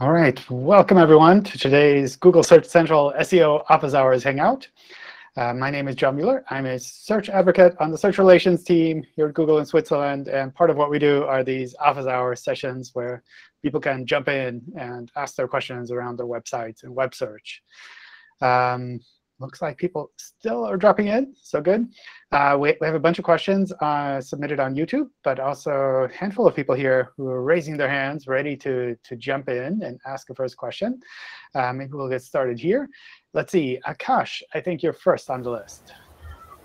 All right, welcome everyone to today's Google Search Central SEO Office Hours Hangout. Uh, my name is John Mueller. I'm a search advocate on the search relations team here at Google in Switzerland. And part of what we do are these office hour sessions where people can jump in and ask their questions around their websites and web search. Um, looks like people still are dropping in, so good. Uh, we, we, have a bunch of questions uh, submitted on YouTube, but also a handful of people here who are raising their hands, ready to, to jump in and ask a first question. Uh, maybe we'll get started here. Let's see, Akash, I think you're first on the list.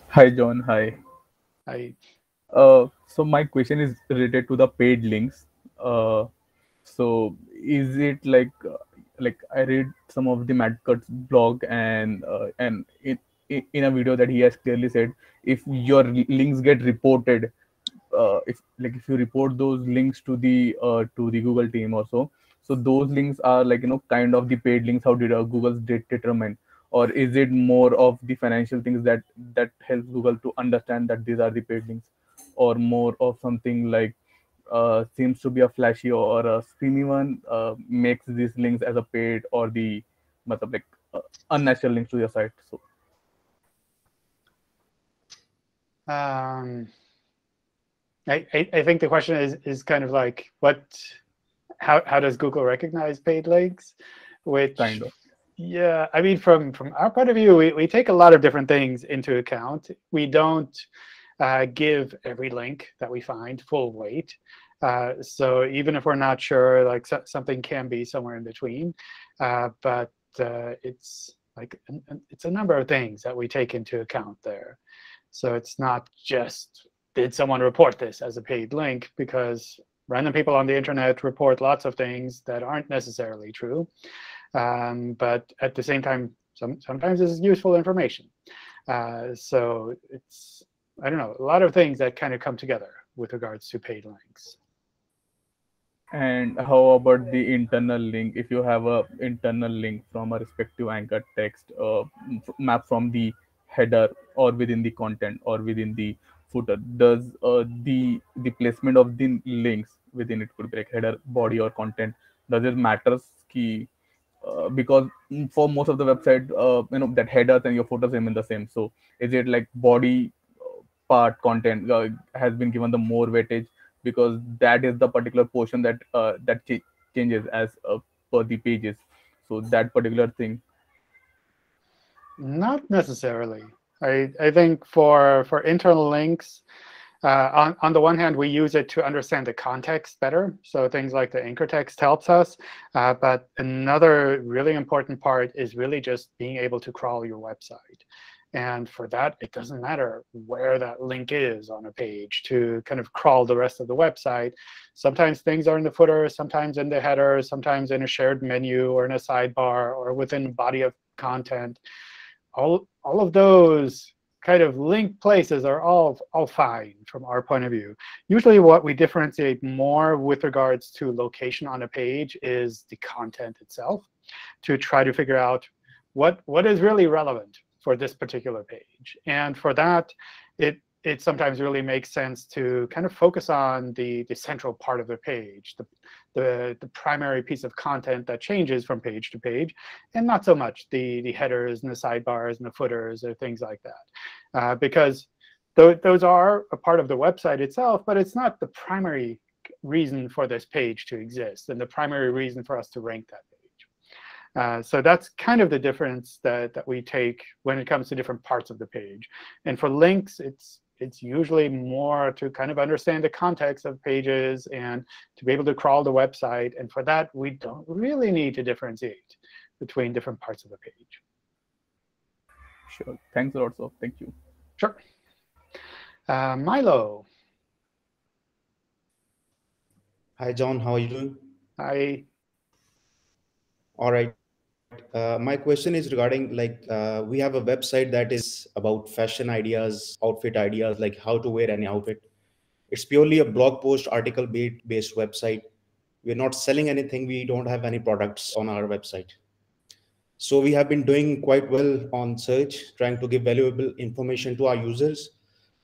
Hi, John. Hi. Hi. Uh, so my question is related to the paid links. Uh, so is it like like I read some of the Matt Cutts blog and uh, and in in a video that he has clearly said if your links get reported, uh, if like if you report those links to the uh, to the Google team or so so those links are like you know kind of the paid links. How did uh, Google determine? Or is it more of the financial things that that helps Google to understand that these are the paid links, or more of something like uh, seems to be a flashy or a screamy one uh, makes these links as a paid or the like uh, unnatural links to your site. So. Um, I, I, I think the question is is kind of like what how how does Google recognize paid links? Which kind of. Yeah, I mean, from from our point of view, we, we take a lot of different things into account. We don't uh, give every link that we find full weight. Uh, so even if we're not sure, like so, something can be somewhere in between. Uh, but uh, it's like it's a number of things that we take into account there. So it's not just did someone report this as a paid link because random people on the internet report lots of things that aren't necessarily true. Um, but at the same time, some, sometimes this is useful information. Uh, so it's I don't know, a lot of things that kind of come together with regards to paid links. And how about the internal link? If you have a internal link from a respective anchor text uh, map from the header or within the content or within the footer, does uh, the the placement of the links within it could be like header, body, or content? Does it matters? Key uh, because for most of the website, uh, you know that headers and your footers remain the same. So is it like body part content uh, has been given the more weightage because that is the particular portion that uh, that ch- changes as uh, per the pages so that particular thing not necessarily i i think for for internal links uh, on, on the one hand, we use it to understand the context better. So things like the anchor text helps us. Uh, but another really important part is really just being able to crawl your website. And for that, it doesn't matter where that link is on a page to kind of crawl the rest of the website. Sometimes things are in the footer, sometimes in the header, sometimes in a shared menu or in a sidebar or within body of content. All, all of those kind of linked places are all, all fine from our point of view. Usually what we differentiate more with regards to location on a page is the content itself to try to figure out what, what is really relevant for this particular page. And for that, it it sometimes really makes sense to kind of focus on the, the central part of the page, the, the, the primary piece of content that changes from page to page, and not so much the, the headers and the sidebars and the footers or things like that. Uh, because th those are a part of the website itself, but it's not the primary reason for this page to exist and the primary reason for us to rank that uh, so that's kind of the difference that, that we take when it comes to different parts of the page. And for links, it's it's usually more to kind of understand the context of pages and to be able to crawl the website. And for that, we don't really need to differentiate between different parts of the page. Sure. Thanks a lot, so thank you. Sure. Uh, Milo. Hi, John. How are you doing? Hi. All right. Uh, my question is regarding like uh, we have a website that is about fashion ideas, outfit ideas, like how to wear any outfit. It's purely a blog post article based website. We're not selling anything. We don't have any products on our website. So we have been doing quite well on search, trying to give valuable information to our users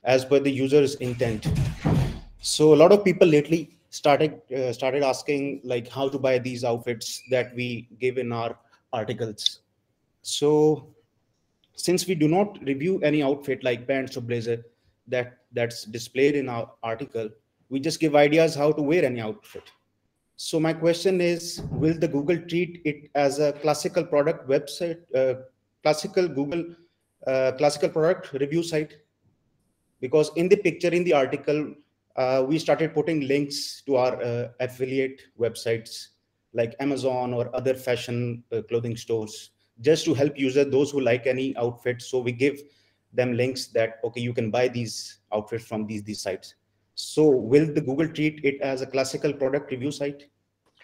as per the user's intent. So a lot of people lately started uh, started asking like how to buy these outfits that we give in our articles. So since we do not review any outfit like pants or blazer that that's displayed in our article, we just give ideas how to wear any outfit. So my question is, will the Google treat it as a classical product website, uh, classical Google uh, classical product review site? Because in the picture in the article, uh, we started putting links to our uh, affiliate websites like Amazon or other fashion uh, clothing stores just to help users, those who like any outfit. So we give them links that, okay, you can buy these outfits from these, these sites. So will the Google treat it as a classical product review site?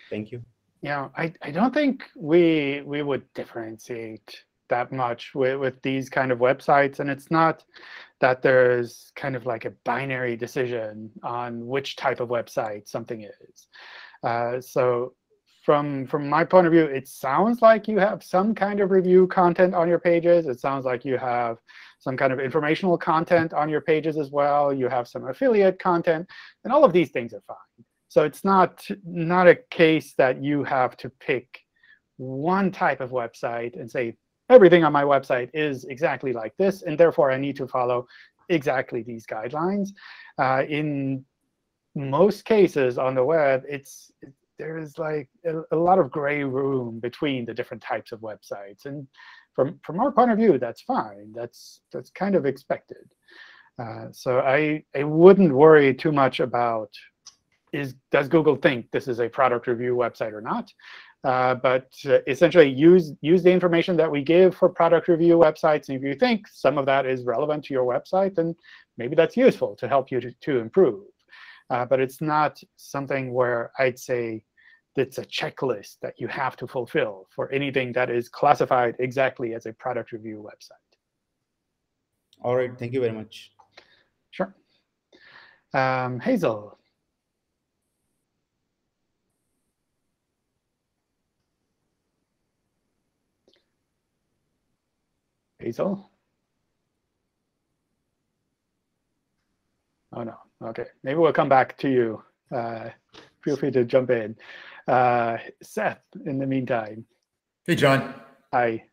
Thank you. Yeah, I, I don't think we we would differentiate that much with, with these kind of websites. And it's not that there's kind of like a binary decision on which type of website something is. Uh, so from from my point of view, it sounds like you have some kind of review content on your pages. It sounds like you have some kind of informational content on your pages as well. You have some affiliate content, and all of these things are fine. So it's not not a case that you have to pick one type of website and say everything on my website is exactly like this, and therefore I need to follow exactly these guidelines. Uh, in most cases on the web, it's there's like a, a, lot of gray room between the different types of websites. And from, from our point of view, that's fine. That's, that's kind of expected. Uh, so I, I wouldn't worry too much about is does Google think this is a product review website or not? Uh, but uh, essentially use, use the information that we give for product review websites. And if you think some of that is relevant to your website, then maybe that's useful to help you to, to improve. Uh, but it's not something where I'd say it's a checklist that you have to fulfill for anything that is classified exactly as a product review website. All right. Thank you very much. Sure. Um, Hazel. Hazel? Oh, no. OK. Maybe we'll come back to you. Uh, feel free to jump in. Uh, Seth, in the meantime. Hey, John. Hi.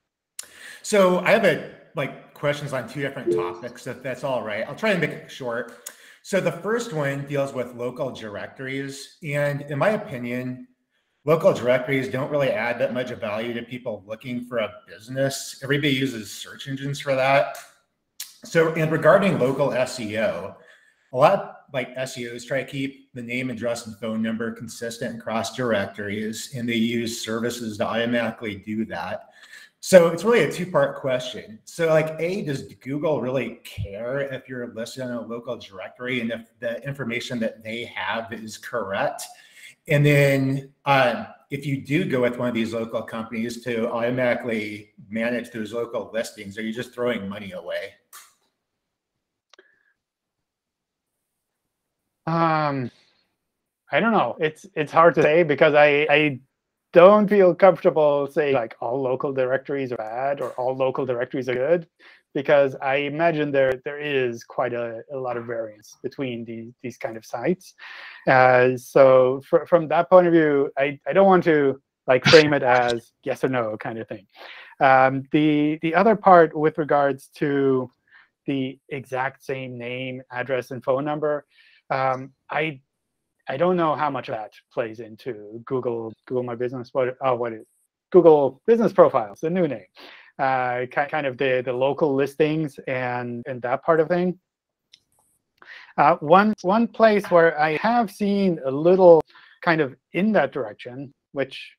So I have a like questions on two different topics, if that's all right. I'll try and make it short. So the first one deals with local directories. And in my opinion, local directories don't really add that much value to people looking for a business. Everybody uses search engines for that. So, and regarding local SEO, a lot like SEOs try to keep the name, address, and phone number consistent across directories, and they use services to automatically do that. So it's really a two-part question. So like, A, does Google really care if you're listed in a local directory and if the information that they have is correct? And then um, if you do go with one of these local companies to automatically manage those local listings, are you just throwing money away? Um, I don't know. It's it's hard to say because I I don't feel comfortable saying like all local directories are bad or all local directories are good because I imagine there there is quite a, a lot of variance between these these kind of sites. Uh, so from that point of view, I, I don't want to like frame it as yes or no kind of thing. Um, the the other part with regards to the exact same name, address, and phone number, um, I I don't know how much of that plays into Google Google My Business. What oh what is Google Business Profiles, the new name, uh, kind of the the local listings and and that part of thing. Uh, one one place where I have seen a little kind of in that direction, which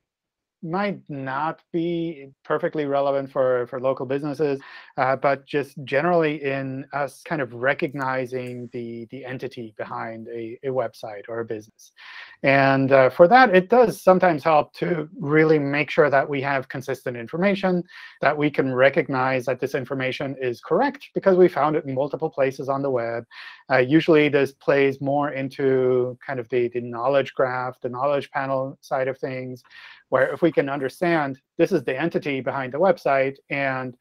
might not be perfectly relevant for, for local businesses, uh, but just generally in us kind of recognizing the, the entity behind a, a website or a business. And uh, for that, it does sometimes help to really make sure that we have consistent information, that we can recognize that this information is correct because we found it in multiple places on the web. Uh, usually, this plays more into kind of the, the knowledge graph, the knowledge panel side of things, where if we can understand this is the entity behind the website and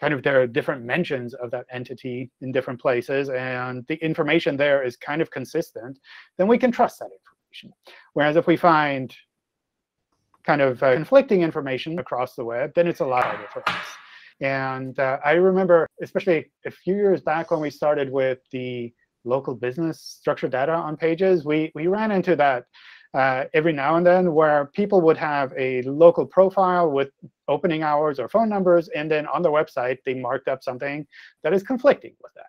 kind of there are different mentions of that entity in different places, and the information there is kind of consistent, then we can trust that information. Whereas if we find kind of uh, conflicting information across the web, then it's a lot harder for us. And uh, I remember, especially a few years back when we started with the local business structured data on pages, we, we ran into that uh, every now and then where people would have a local profile with opening hours or phone numbers, and then on their website, they marked up something that is conflicting with that.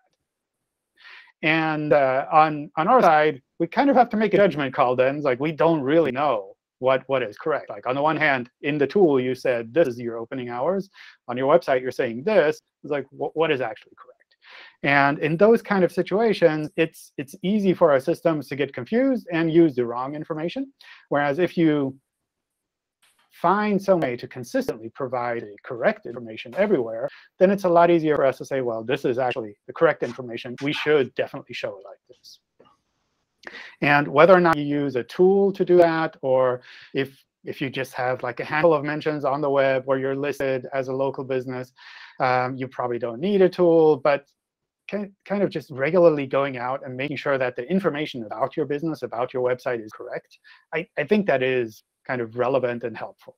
And uh, on, on our side, we kind of have to make a judgment call then. It's like we don't really know what, what is correct. Like on the one hand, in the tool, you said this is your opening hours. On your website, you're saying this. It's like, what, what is actually correct? And in those kind of situations, it's, it's easy for our systems to get confused and use the wrong information. Whereas if you find some way to consistently provide the correct information everywhere, then it's a lot easier for us to say, well, this is actually the correct information. We should definitely show it like this. And whether or not you use a tool to do that, or if if you just have like a handful of mentions on the web where you're listed as a local business, um, you probably don't need a tool. But kind of just regularly going out and making sure that the information about your business, about your website is correct, I, I think that is kind of relevant and helpful.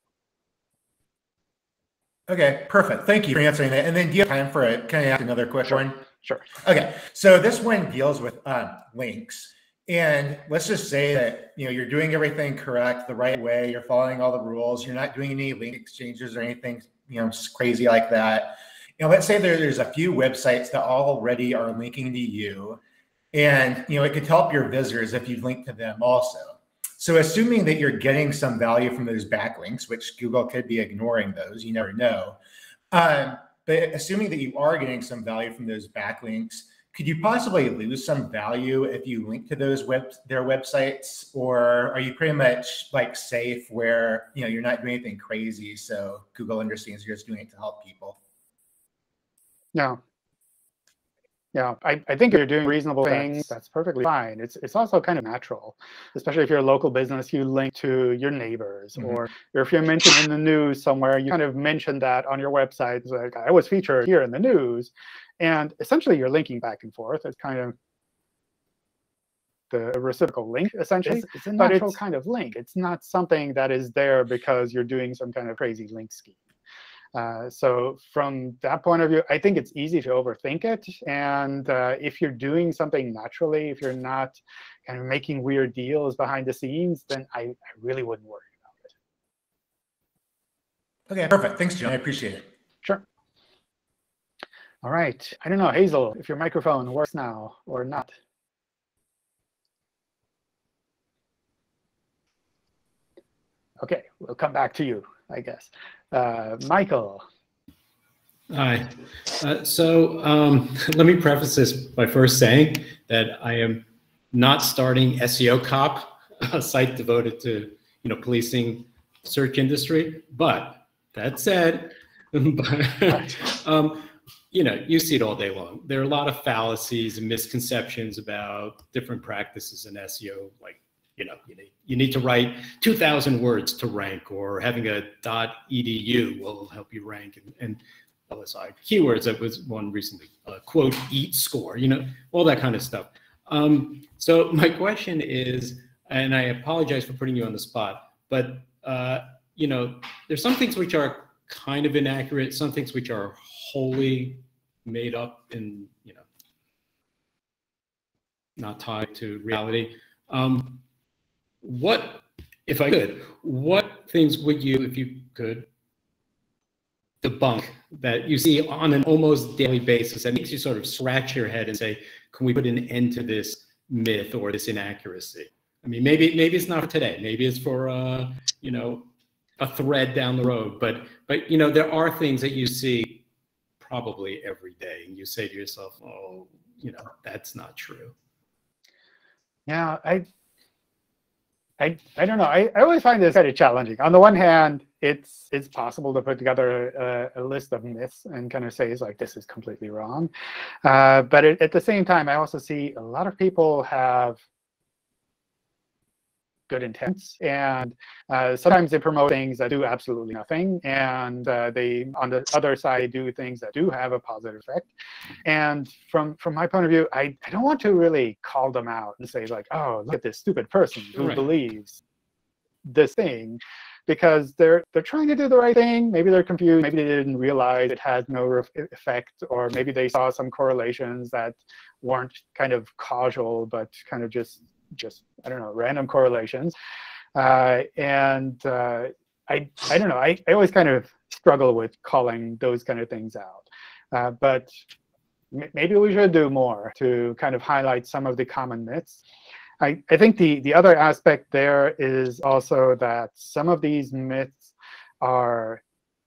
Okay, perfect. Thank you for answering that. And then do you have time for it? Can I ask another quick sure. one? Sure. Okay, so this one deals with uh, links. And let's just say that you know you're doing everything correct, the right way. You're following all the rules. You're not doing any link exchanges or anything you know crazy like that you know, let's say there, there's a few websites that already are linking to you, and you know, it could help your visitors if you link to them also. So assuming that you're getting some value from those backlinks, which Google could be ignoring those, you never know. Um, but assuming that you are getting some value from those backlinks, could you possibly lose some value if you link to those web their websites, or are you pretty much like safe where you know you're not doing anything crazy, so Google understands you're just doing it to help people? No. Yeah, I, I think you're doing reasonable things. That's perfectly fine. It's it's also kind of natural, especially if you're a local business, you link to your neighbors, mm -hmm. or, or if you're mentioned in the news somewhere, you kind of mention that on your website. It's like I was featured here in the news, and essentially you're linking back and forth. It's kind of the reciprocal link, essentially. It's, it's a natural kind of link. It's not something that is there because you're doing some kind of crazy link scheme. Uh, so from that point of view, I think it's easy to overthink it. And uh, if you're doing something naturally, if you're not kind of making weird deals behind the scenes, then I, I really wouldn't worry about it. OK, perfect. Thanks, John. I appreciate it. Sure. All right. I don't know, Hazel, if your microphone works now or not. OK, we'll come back to you, I guess. Uh, Michael. Hi. Uh, so um, let me preface this by first saying that I am not starting SEO Cop, a site devoted to you know policing search industry. But that said, um, you know, you see it all day long. There are a lot of fallacies and misconceptions about different practices in SEO, like you know, you need, you need to write 2,000 words to rank, or having a .edu will help you rank, and, and LSI keywords. That was one recently. Uh, quote EAT score, you know, all that kind of stuff. Um, so my question is, and I apologize for putting you on the spot, but uh, you know, there's some things which are kind of inaccurate, some things which are wholly made up and you know, not tied to reality. Um, what, if I could, what things would you, if you could, debunk that you see on an almost daily basis that makes you sort of scratch your head and say, can we put an end to this myth or this inaccuracy? I mean, maybe maybe it's not for today. Maybe it's for uh, you know a thread down the road. But but you know there are things that you see probably every day, and you say to yourself, oh, you know that's not true. Yeah, I I, I don't know. I, I always find this kind of challenging. On the one hand, it's it's possible to put together a, a list of myths and kind of say like this is completely wrong. Uh, but it, at the same time, I also see a lot of people have good intents, and uh, sometimes they promote things that do absolutely nothing, and uh, they on the other side do things that do have a positive effect. And from from my point of view, I, I don't want to really call them out and say like, oh, look at this stupid person who Right. believes this thing because they're they're trying to do the right thing. Maybe they're confused. Maybe they didn't realize it had no ref- effect, or maybe they saw some correlations that weren't kind of causal, but kind of just just I don't know random correlations. Uh, and uh, I I don't know. I, I always kind of struggle with calling those kind of things out. Uh, but maybe we should do more to kind of highlight some of the common myths. I, I think the, the other aspect there is also that some of these myths are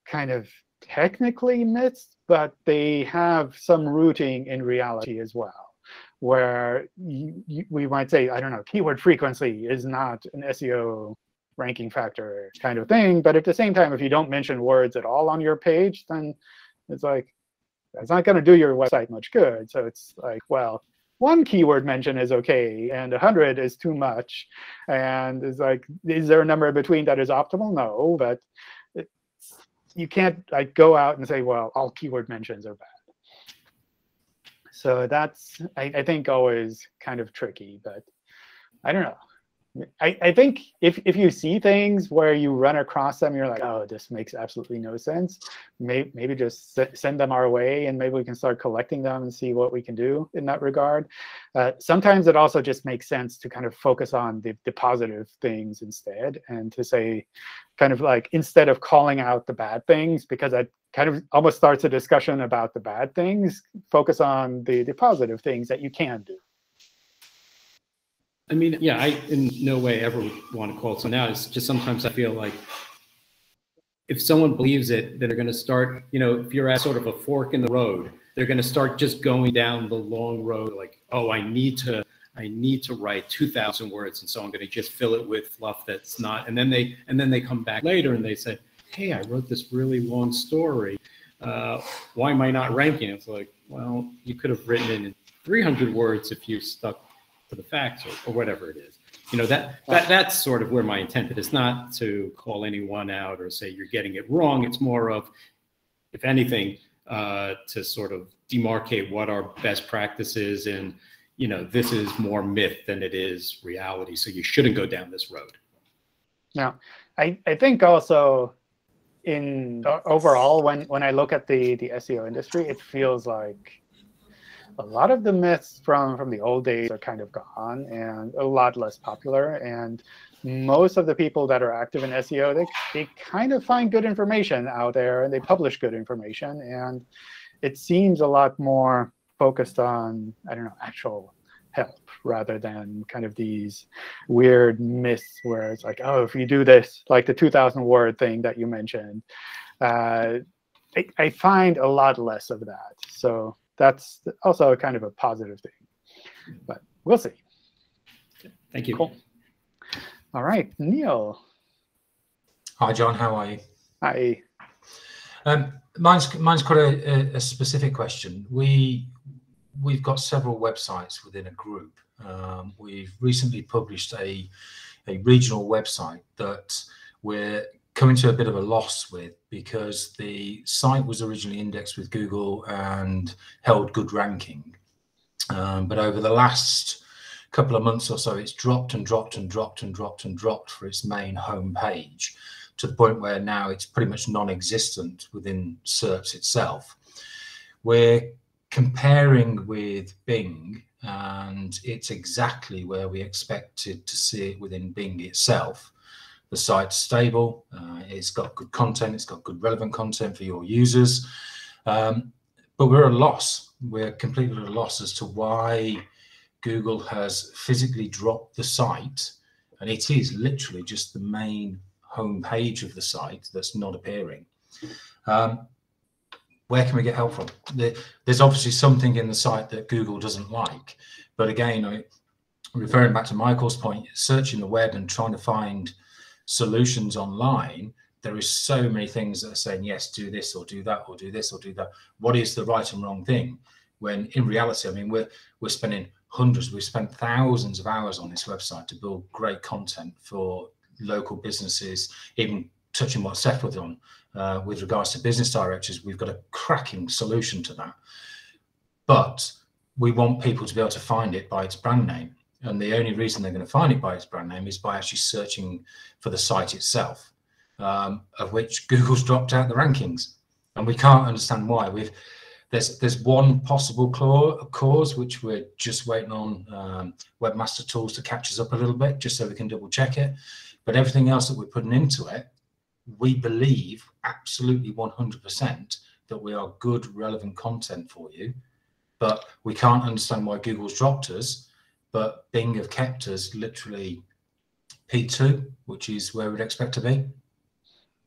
kind of technically myths, but they have some rooting in reality as well, where you, you, we might say, I don't know, keyword frequency is not an SEO ranking factor kind of thing. But at the same time, if you don't mention words at all on your page, then it's like, it's not going to do your website much good. So it's like, well, one keyword mention is okay, and 100 is too much. And it's like, is there a number in between that is optimal? No, but you can't like go out and say, well, all keyword mentions are bad. So that's, I, I think, always kind of tricky, but I don't know. I, I think if, if you see things where you run across them, you're like, oh, this makes absolutely no sense. Maybe, maybe just se- send them our way and maybe we can start collecting them and see what we can do in that regard. Uh, sometimes it also just makes sense to kind of focus on the, the positive things instead and to say, kind of like, instead of calling out the bad things, because that kind of almost starts a discussion about the bad things, focus on the, the positive things that you can do. I mean, yeah, I in no way ever want to call someone out. It's just sometimes I feel like if someone believes it, then they're going to start, you know, if you're at sort of a fork in the road, they're going to start just going down the long road like, oh, I need to, I need to write 2000 words. And so I'm going to just fill it with fluff that's not, and then they, and then they come back later and they say, Hey, I wrote this really long story. Uh, why am I not ranking? It's like, well, you could have written it in 300 words if you stuck to the facts or, or whatever it is. You know, that, that that's sort of where my intent is. Not to call anyone out or say you're getting it wrong. It's more of, if anything, uh, to sort of demarcate what our best practices and, you know, this is more myth than it is reality. So you shouldn't go down this road. Now, I, I think also in overall, when, when I look at the, the SEO industry, it feels like a lot of the myths from, from the old days are kind of gone and a lot less popular. And most of the people that are active in SEO, they, they kind of find good information out there and they publish good information. And it seems a lot more focused on, I don't know, actual help rather than kind of these weird myths where it's like, oh, if you do this, like the 2000 word thing that you mentioned, uh, I, I find a lot less of that. So that's also kind of a positive thing. But we'll see. Thank you. Cool. All right, Neil. Hi, John. How are you? Hi. Um, mine's mine's quite a, a, a specific question. We we've got several websites within a group. Um, we've recently published a a regional website that we're coming to a bit of a loss with because the site was originally indexed with Google and held good ranking, um, but over the last couple of months or so, it's dropped and dropped and dropped and dropped and dropped for its main home page to the point where now it's pretty much non-existent within SERPs itself. We're comparing with Bing, and it's exactly where we expected to see it within Bing itself. The site's stable, uh, it's got good content, it's got good relevant content for your users, um, but we're at a loss. We're completely at a loss as to why Google has physically dropped the site, and it is literally just the main home page of the site that's not appearing. Um, where can we get help from? There's obviously something in the site that Google doesn't like, but again, referring back to Michael's point, searching the web and trying to find solutions online, there is so many things that are saying yes, do this or do that or do this or do that. What is the right and wrong thing? When in reality, I mean, we're we're spending hundreds, we've spent thousands of hours on this website to build great content for local businesses, even touching what Seth was on uh, with regards to business directors. We've got a cracking solution to that. But we want people to be able to find it by its brand name. And the only reason they're going to find it by its brand name is by actually searching for the site itself, um, of which Google's dropped out the rankings. And we can't understand why. We've there's there's one possible cause which we're just waiting on um, Webmaster Tools to catch us up a little bit, just so we can double check it. But everything else that we're putting into it, we believe absolutely 100% that we are good, relevant content for you. But we can't understand why Google's dropped us, but Bing have kept us literally P2, which is where we'd expect to be.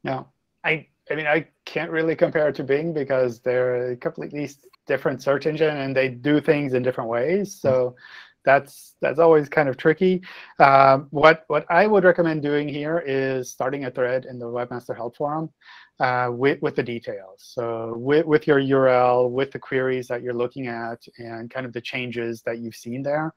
Yeah, I I mean, I can't really compare it to Bing because they're a completely different search engine and they do things in different ways. So that's that's always kind of tricky. Um, what what I would recommend doing here is starting a thread in the Webmaster Help Forum uh, with with the details. So with with your URL, with the queries that you're looking at, and kind of the changes that you've seen there,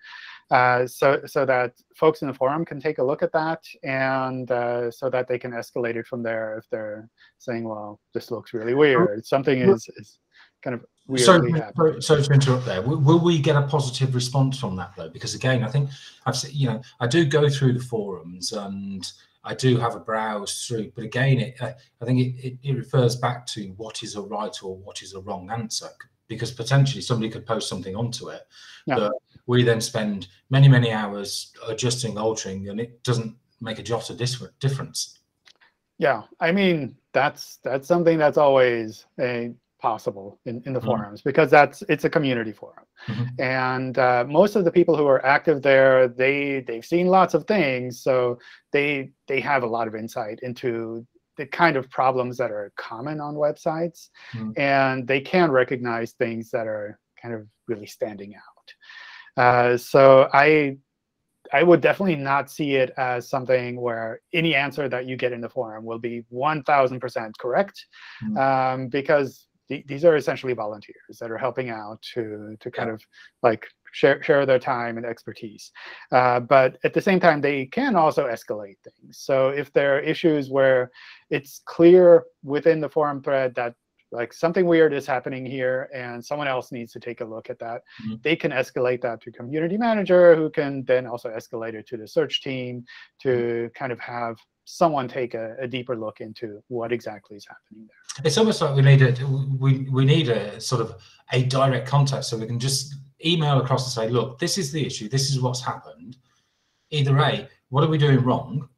uh, so so that folks in the forum can take a look at that, and uh, so that they can escalate it from there if they're saying, well, this looks really weird. Something is is kind of so, so, to interrupt there, will, will, we get a positive response from that though? Because again, I think I've you know, I do go through the forums and I do have a browse through, but again, it, uh, I think it, it, it, refers back to what is a right or what is a wrong answer, because potentially somebody could post something onto it, yeah. but we then spend many many hours adjusting, altering, and it doesn't make a jot of difference. Yeah, I mean that's that's something that's always a possible in, in the mm -hmm. forums because that's it's a community forum mm -hmm. and uh, most of the people who are active there they they've seen lots of things so they they have a lot of insight into the kind of problems that are common on websites mm -hmm. and they can recognize things that are kind of really standing out uh, so i I would definitely not see it as something where any answer that you get in the forum will be 1,000% correct, mm. um, because these are essentially volunteers that are helping out to to kind yeah. of like share share their time and expertise. Uh, but at the same time, they can also escalate things. So if there are issues where it's clear within the forum thread that like something weird is happening here and someone else needs to take a look at that, mm -hmm. they can escalate that to community manager who can then also escalate it to the search team to mm -hmm. kind of have someone take a, a, deeper look into what exactly is happening there. It's almost like we need a we we need a sort of a direct contact so we can just email across and say, look, this is the issue, this is what's happened. Either A, what are we doing wrong?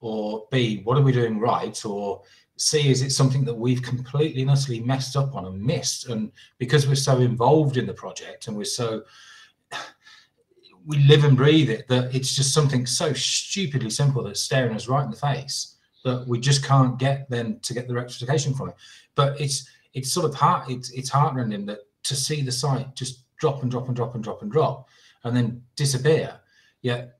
Or B, what are we doing right? Or C, is it something that we've completely and utterly messed up on and missed? And because we're so involved in the project and we're so we live and breathe it that it's just something so stupidly simple that's staring us right in the face that we just can't get then to get the rectification from it. But it's it's sort of heart it's it's heartrending that to see the site just drop and drop and drop and drop and drop and then disappear. Yet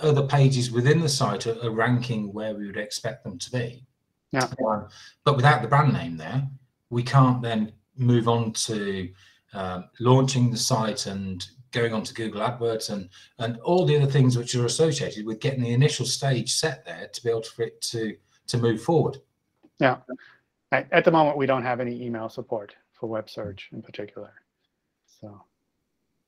other pages within the site are, are ranking where we would expect them to be. Yeah. Um, but without the brand name there, we can't then move on to um, launching the site and going on to Google AdWords and and all the other things which are associated with getting the initial stage set there to be able to, for it to to move forward. Yeah, at the moment we don't have any email support for web search in particular. So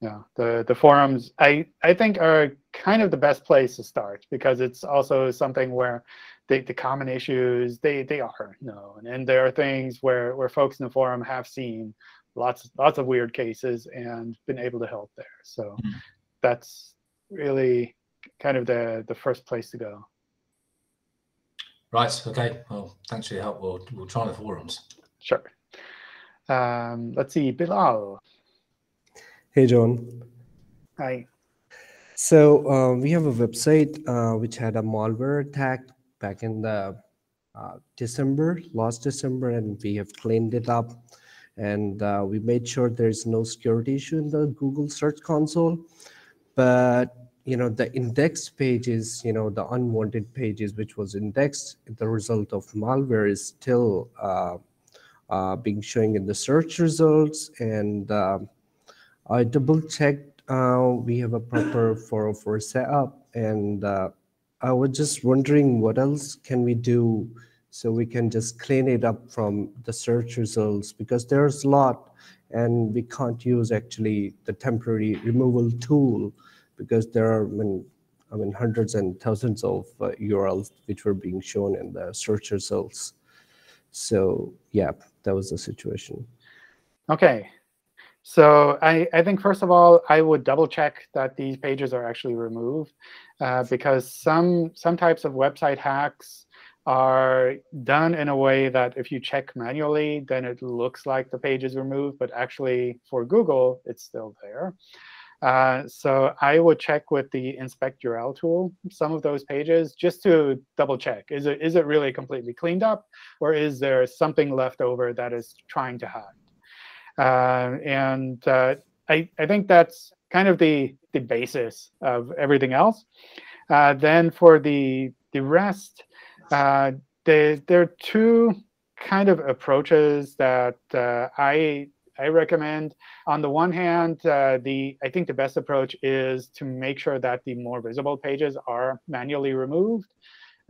yeah, the the forums I I think are kind of the best place to start because it's also something where the, the common issues they they are known and there are things where where folks in the forum have seen lots lots of weird cases and been able to help there. So mm. that's really kind of the the first place to go. Right. Okay. Well, thanks for your help. We'll we'll try the forums. Sure. Um, let's see, Bilal. Hey, John. Hi. So uh, we have a website uh, which had a malware attack back in the uh, December, last December, and we have cleaned it up and uh, we made sure there's no security issue in the Google Search Console. But you know the index pages, you know the unwanted pages which was indexed, the result of malware is still uh, uh, being showing in the search results. And uh, I double checked uh, we have a proper 404 setup, and uh, I was just wondering what else can we do so we can just clean it up from the search results because there's a lot and we can't use actually the temporary removal tool because there are I mean, I mean hundreds and thousands of uh, URLs which were being shown in the search results. So yeah, that was the situation. Okay. So I, I think first of all, I would double check that these pages are actually removed uh, because some some types of website hacks are done in a way that if you check manually, then it looks like the page is removed. But actually, for Google, it's still there. Uh, so I would check with the inspect URL tool some of those pages just to double check. Is it, is it really completely cleaned up? Or is there something left over that is trying to hide? Uh, and uh, I, I think that's kind of the, the basis of everything else. Uh, then for the, the rest, uh, there are two kind of approaches that uh, I I recommend. On the one hand, uh, the I think the best approach is to make sure that the more visible pages are manually removed.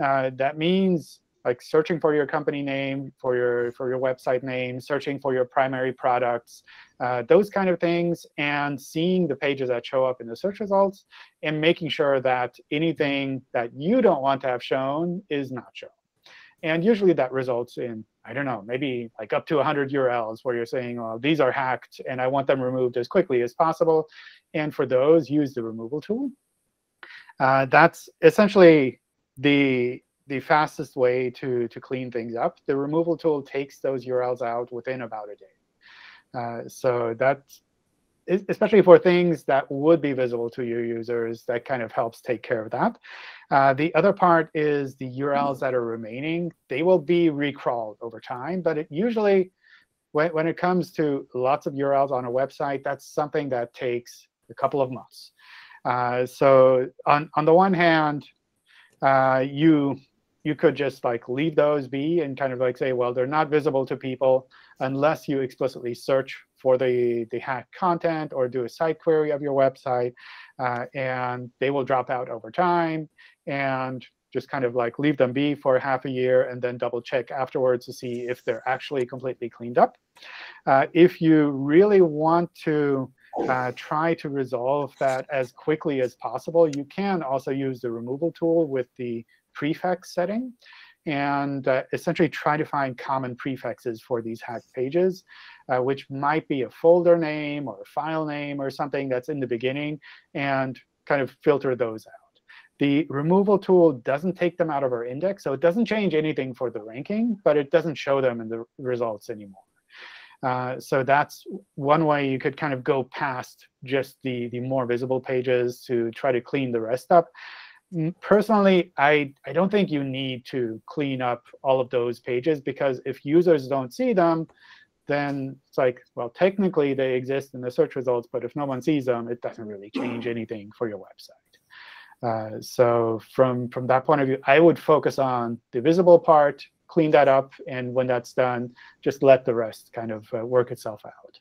Uh, that means like searching for your company name, for your for your website name, searching for your primary products, uh, those kind of things, and seeing the pages that show up in the search results, and making sure that anything that you don't want to have shown is not shown. And usually that results in, I don't know, maybe like up to 100 URLs where you're saying, well, these are hacked, and I want them removed as quickly as possible. And for those, use the removal tool. Uh, that's essentially the the fastest way to, to clean things up. The removal tool takes those URLs out within about a day. Uh, so that's especially for things that would be visible to your users, that kind of helps take care of that. Uh, the other part is the URLs that are remaining. They will be recrawled over time, but it usually, when, when it comes to lots of URLs on a website, that's something that takes a couple of months. Uh, so on, on the one hand, uh, you you could just like leave those be and kind of like say, well, they're not visible to people unless you explicitly search for the, the hacked content or do a site query of your website. Uh, and they will drop out over time. And just kind of like leave them be for half a year and then double check afterwards to see if they're actually completely cleaned up. Uh, if you really want to uh, try to resolve that as quickly as possible, you can also use the removal tool with the prefix setting and uh, essentially try to find common prefixes for these hacked pages, uh, which might be a folder name or a file name or something that's in the beginning, and kind of filter those out. The removal tool doesn't take them out of our index, so it doesn't change anything for the ranking, but it doesn't show them in the results anymore. Uh, so that's one way you could kind of go past just the, the more visible pages to try to clean the rest up personally, I, I don't think you need to clean up all of those pages because if users don't see them, then it's like, well, technically they exist in the search results, but if no one sees them, it doesn't really change anything for your website. Uh, so from, from that point of view, I would focus on the visible part, clean that up, and when that's done, just let the rest kind of uh, work itself out.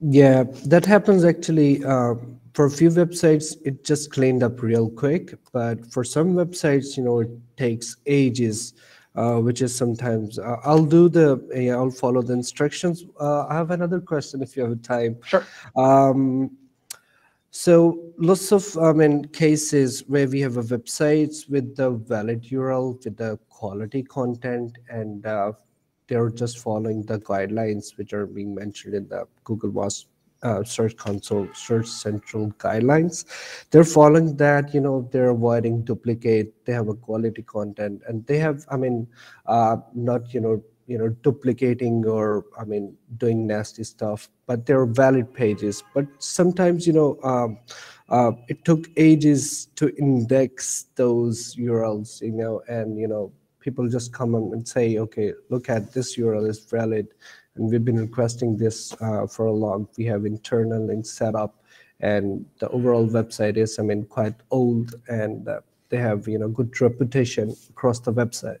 Yeah, that happens actually. Uh, for a few websites, it just cleaned up real quick. But for some websites, you know, it takes ages, uh, which is sometimes. Uh, I'll do the. Yeah, I'll follow the instructions. Uh, I have another question if you have time. Sure. Um, so lots of I mean cases where we have a websites with the valid URL with the quality content and uh, they're just following the guidelines which are being mentioned in the Google WASP uh, Search Console, Search Central guidelines. They're following that, you know, they're avoiding duplicate, they have a quality content, and they have, I mean, uh, not, you know, you know, duplicating or, I mean, doing nasty stuff, but they're valid pages. But sometimes, you know, um, uh, it took ages to index those URLs, you know, and, you know, people just come and say, okay, look at this URL is valid. And we've been requesting this uh, for a long. We have internal links set up and the overall website is, I mean, quite old and uh, they have, you know, good reputation across the website.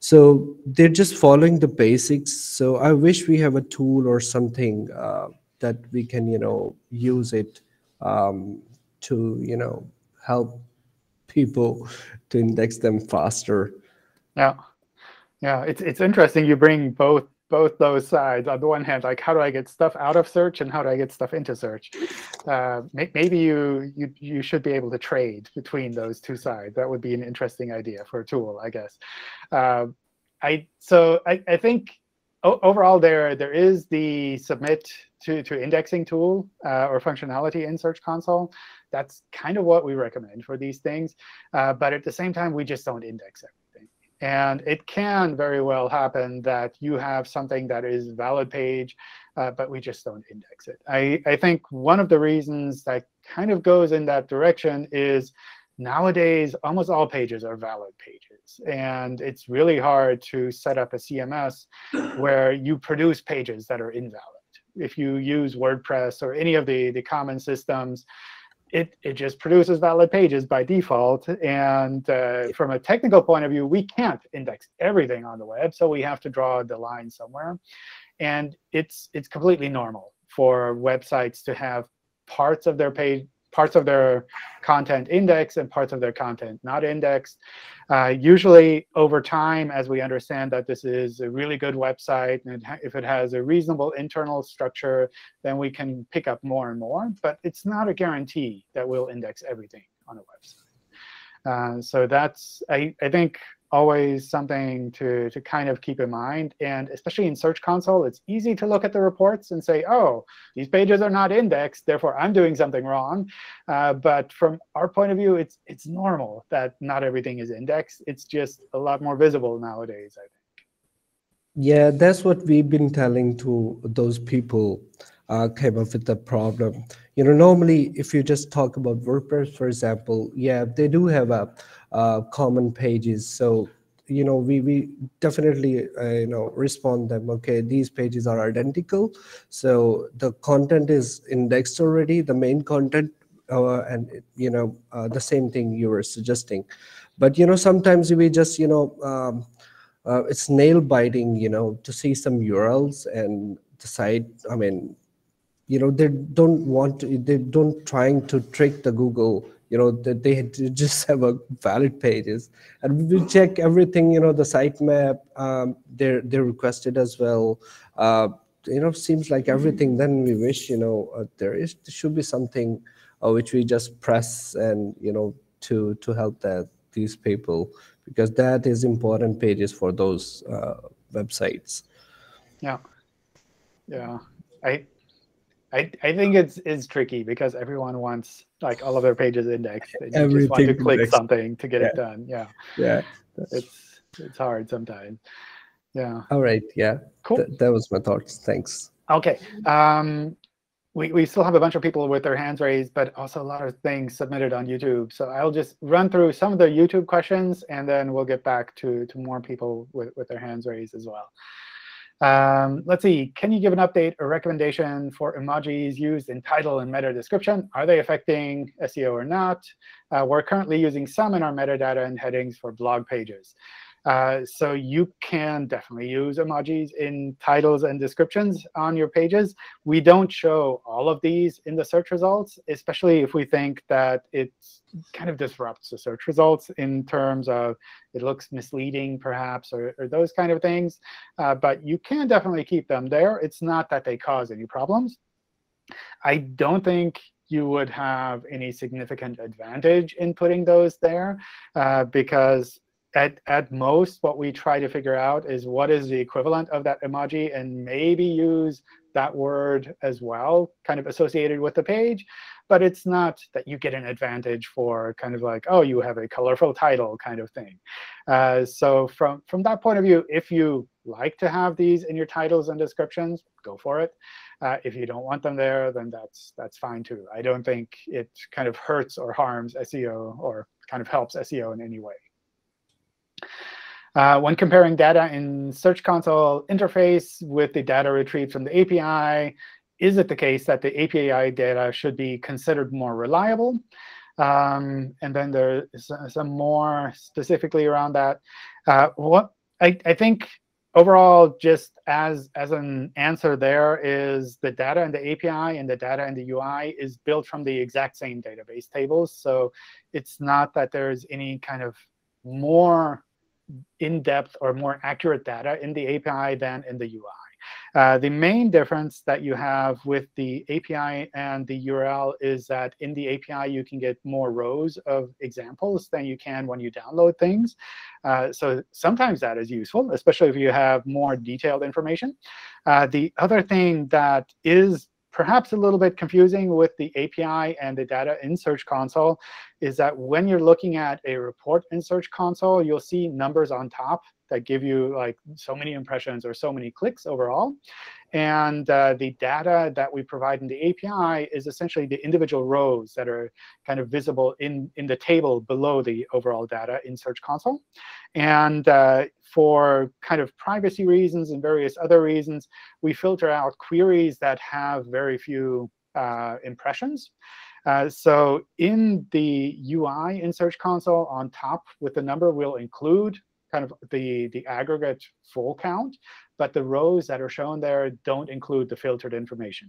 So they're just following the basics. So I wish we have a tool or something uh, that we can you know use it um, to you know help people to index them faster. Yeah, yeah. It's it's interesting. You bring both both those sides. On the one hand, like how do I get stuff out of search and how do I get stuff into search? Uh, maybe you you you should be able to trade between those two sides. That would be an interesting idea for a tool, I guess. Uh, I so I, I think overall there there is the submit to, to indexing tool uh, or functionality in Search Console. That's kind of what we recommend for these things. Uh, but at the same time, we just don't index everything. And it can very well happen that you have something that is valid page, uh, but we just don't index it. I, I think one of the reasons that kind of goes in that direction is nowadays, almost all pages are valid pages. And it's really hard to set up a CMS where you produce pages that are invalid. If you use WordPress or any of the, the common systems, it, it just produces valid pages by default. And uh, from a technical point of view, we can't index everything on the web. So we have to draw the line somewhere. And it's, it's completely normal for websites to have parts of their page parts of their content indexed and parts of their content not indexed. Uh, usually, over time, as we understand that this is a really good website, and if it has a reasonable internal structure, then we can pick up more and more. But it's not a guarantee that we'll index everything on a website. Uh, so that's, I, I think, always something to, to kind of keep in mind. And especially in Search Console, it's easy to look at the reports and say, oh, these pages are not indexed, therefore I'm doing something wrong. Uh, but from our point of view, it's, it's normal that not everything is indexed. It's just a lot more visible nowadays, I think. Yeah, that's what we've been telling to those people uh, came up with the problem. You know, normally if you just talk about WordPress, for example, yeah, they do have a uh, common pages. So you know we we definitely uh, you know respond them okay these pages are identical so the content is indexed already the main content uh, and you know uh, the same thing you were suggesting but you know sometimes we just you know um, uh, it's nail biting you know to see some urls and the site i mean you know they don't want to, they don't trying to trick the google you know that they just have a valid pages. And we check everything you know the sitemap um, they're they're requested as well. Uh, you know seems like everything then we wish you know uh, there is there should be something uh, which we just press and you know to to help that these people because that is important pages for those uh, websites. Yeah. Yeah. I I, I think it's is tricky because everyone wants like all of their pages indexed. And you Everything just want to click indexed. something to get yeah. it done. Yeah. Yeah. It's it's hard sometimes. Yeah. All right. Yeah. Cool. Th that was my thoughts. Thanks. Okay. Um, we, we still have a bunch of people with their hands raised, but also a lot of things submitted on YouTube. So I'll just run through some of the YouTube questions, and then we'll get back to, to more people with, with their hands raised as well. Um, let's see. Can you give an update or recommendation for emojis used in title and meta description? Are they affecting SEO or not? Uh, we're currently using some in our metadata and headings for blog pages. Uh, so you can definitely use emojis in titles and descriptions on your pages. We don't show all of these in the search results, especially if we think that it kind of disrupts the search results in terms of it looks misleading, perhaps, or, or those kind of things. Uh, but you can definitely keep them there. It's not that they cause any problems. I don't think you would have any significant advantage in putting those there uh, because at, at most, what we try to figure out is what is the equivalent of that emoji and maybe use that word as well, kind of associated with the page. But it's not that you get an advantage for kind of like, oh, you have a colorful title kind of thing. Uh, so from, from that point of view, if you like to have these in your titles and descriptions, go for it. Uh, if you don't want them there, then that's that's fine too. I don't think it kind of hurts or harms SEO or kind of helps SEO in any way. Uh, when comparing data in Search Console interface with the data retrieved from the API, is it the case that the API data should be considered more reliable? Um, and then there's some more specifically around that. Uh, what I, I think overall, just as, as an answer there is the data in the API and the data in the UI is built from the exact same database tables. So it's not that there's any kind of more in-depth or more accurate data in the API than in the UI. Uh, the main difference that you have with the API and the URL is that in the API, you can get more rows of examples than you can when you download things. Uh, so sometimes that is useful, especially if you have more detailed information. Uh, the other thing that is perhaps a little bit confusing with the API and the data in Search Console is that when you're looking at a report in Search Console, you'll see numbers on top that give you like so many impressions or so many clicks overall. And uh, the data that we provide in the API is essentially the individual rows that are kind of visible in, in the table below the overall data in Search Console. And uh, for kind of privacy reasons and various other reasons, we filter out queries that have very few uh, impressions. Uh, so in the UI in Search Console, on top with the number, we'll include kind of the, the aggregate full count, but the rows that are shown there don't include the filtered information.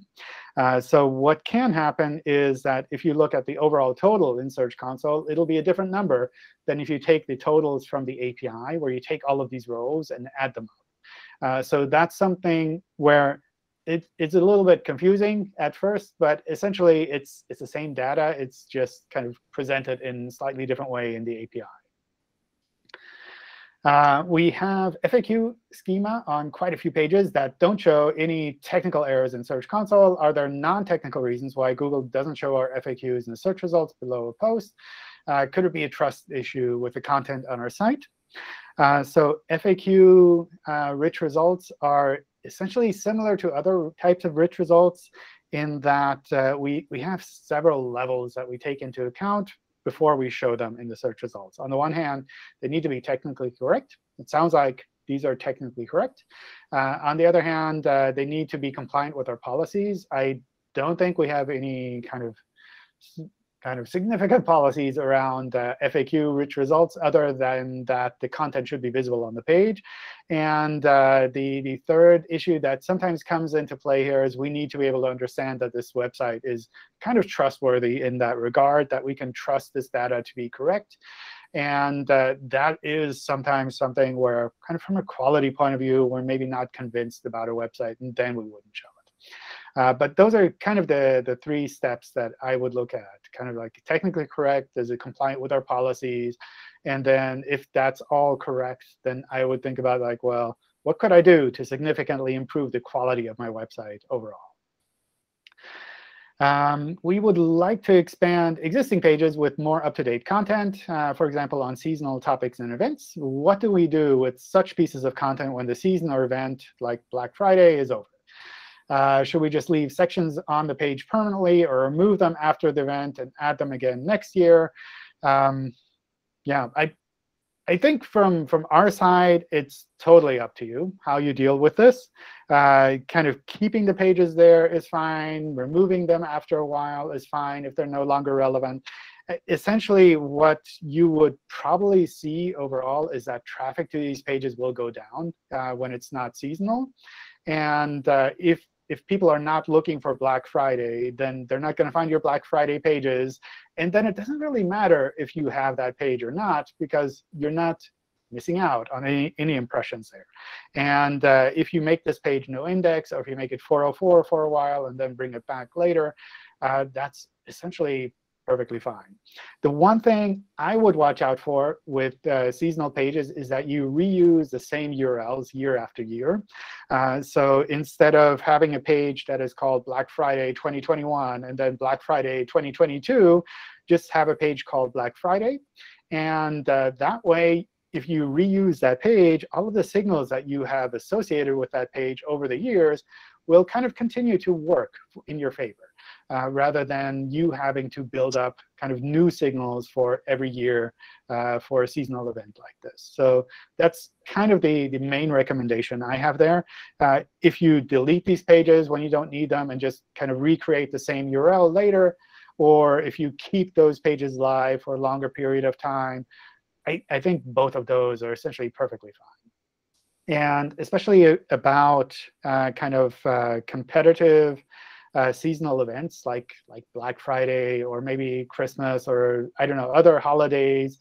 Uh, so what can happen is that if you look at the overall total in Search Console, it'll be a different number than if you take the totals from the API, where you take all of these rows and add them up. Uh, so that's something where it, it's a little bit confusing at first, but essentially it's it's the same data. It's just kind of presented in slightly different way in the API. Uh, we have FAQ schema on quite a few pages that don't show any technical errors in Search Console. Are there non-technical reasons why Google doesn't show our FAQs in the search results below a post? Uh, could it be a trust issue with the content on our site? Uh, so FAQ-rich uh, results are essentially similar to other types of rich results in that uh, we, we have several levels that we take into account before we show them in the search results. On the one hand, they need to be technically correct. It sounds like these are technically correct. Uh, on the other hand, uh, they need to be compliant with our policies. I don't think we have any kind of kind of significant policies around uh, FAQ-rich results other than that the content should be visible on the page. And uh, the, the third issue that sometimes comes into play here is we need to be able to understand that this website is kind of trustworthy in that regard, that we can trust this data to be correct. And uh, that is sometimes something where, kind of from a quality point of view, we're maybe not convinced about a website, and then we wouldn't show uh, but those are kind of the, the three steps that I would look at, kind of like technically correct, is it compliant with our policies? And then if that's all correct, then I would think about like, well, what could I do to significantly improve the quality of my website overall? Um, we would like to expand existing pages with more up-to-date content, uh, for example, on seasonal topics and events. What do we do with such pieces of content when the season or event, like Black Friday, is over? Uh, should we just leave sections on the page permanently or remove them after the event and add them again next year? Um, yeah, I, I think from, from our side, it's totally up to you how you deal with this. Uh, kind of keeping the pages there is fine. Removing them after a while is fine if they're no longer relevant. Essentially, what you would probably see overall is that traffic to these pages will go down uh, when it's not seasonal. And uh, if if people are not looking for Black Friday, then they're not going to find your Black Friday pages. And then it doesn't really matter if you have that page or not, because you're not missing out on any, any impressions there. And uh, if you make this page no index, or if you make it 404 for a while and then bring it back later, uh, that's essentially perfectly fine. The one thing I would watch out for with uh, seasonal pages is that you reuse the same URLs year after year. Uh, so instead of having a page that is called Black Friday 2021 and then Black Friday 2022, just have a page called Black Friday. And uh, that way, if you reuse that page, all of the signals that you have associated with that page over the years will kind of continue to work in your favor uh, rather than you having to build up kind of new signals for every year uh, for a seasonal event like this. So that's kind of the, the main recommendation I have there. Uh, if you delete these pages when you don't need them and just kind of recreate the same URL later, or if you keep those pages live for a longer period of time, I, I think both of those are essentially perfectly fine. and especially about uh, kind of uh, competitive uh, seasonal events like like Black Friday or maybe Christmas or I don't know other holidays.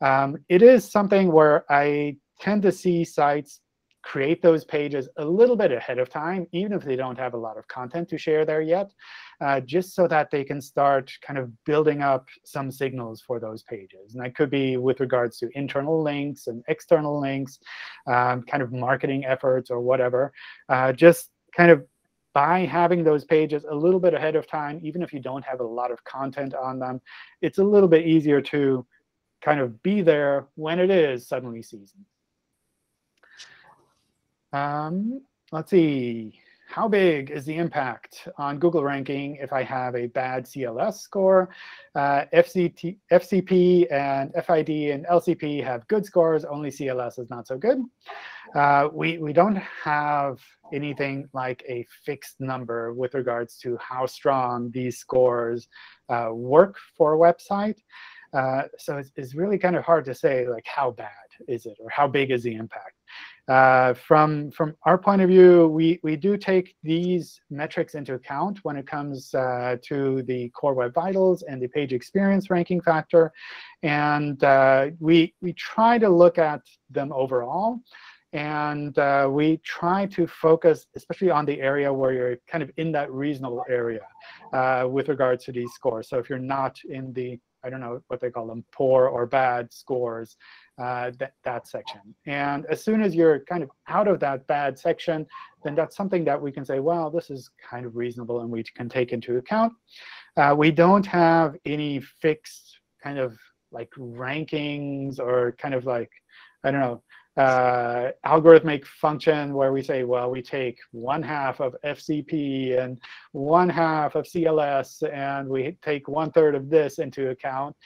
Um, it is something where I tend to see sites create those pages a little bit ahead of time, even if they don't have a lot of content to share there yet, uh, just so that they can start kind of building up some signals for those pages. And that could be with regards to internal links and external links, um, kind of marketing efforts or whatever. Uh, just kind of by having those pages a little bit ahead of time, even if you don't have a lot of content on them, it's a little bit easier to kind of be there when it is suddenly season. Um, let's see. How big is the impact on Google ranking if I have a bad CLS score? Uh, FCT, FCP and FID and LCP have good scores. Only CLS is not so good. Uh, we, we don't have anything like a fixed number with regards to how strong these scores uh, work for a website. Uh, so it's, it's really kind of hard to say like how bad is it or how big is the impact. Uh, from from our point of view, we we do take these metrics into account when it comes uh, to the Core Web Vitals and the page experience ranking factor, and uh, we we try to look at them overall. And uh, we try to focus, especially on the area where you're kind of in that reasonable area uh, with regards to these scores. So if you're not in the I don't know what they call them, poor or bad scores, uh, that, that section. And as soon as you're kind of out of that bad section, then that's something that we can say, well, this is kind of reasonable and we can take into account. Uh, we don't have any fixed kind of like rankings or kind of like, I don't know, uh, algorithmic function where we say, well, we take one half of FCP and one half of CLS, and we take one third of this into account.